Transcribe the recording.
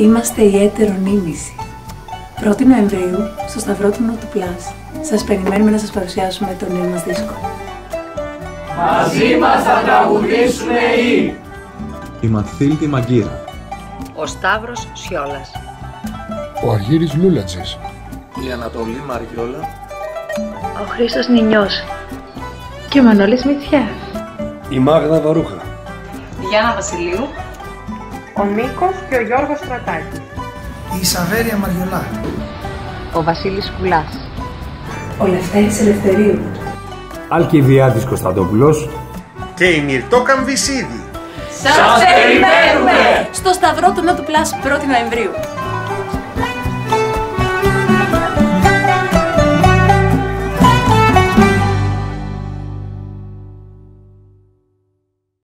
Είμαστε η Ετερονίμηση. 1η Νοεμβρίου, στο Σταυρό του Νότου Πλάς, σας περιμένουμε να σας παρουσιάσουμε το νέο μας δίσκο. Μαζί μας θα τραγουδήσουν οι η Μαθήλδη Μαγκύρα, ο Σταύρος Σιόλας, ο Αργύρης Λούλατζης, η Ανατολή Μαριόλα, ο Χρήστος Νινιός. Και ο Μανώλης Μητσιάς, η Μάγδα Βαρούχα, η Γιάννα Βασιλείου, ο Νίκος και ο Γιώργος Στρατάκης, η Σαβέρια Μαριολά, ο Βασίλης Κουλάς, ο Λευτέρης Ελευθερίου, Αλκιβιάδης Κωνσταντόπουλος και η Μυρτώ Καμβισίδη. Σας περιμένουμε! Στο Σταυρό του Νότου Πλάς 1η Νοεμβρίου.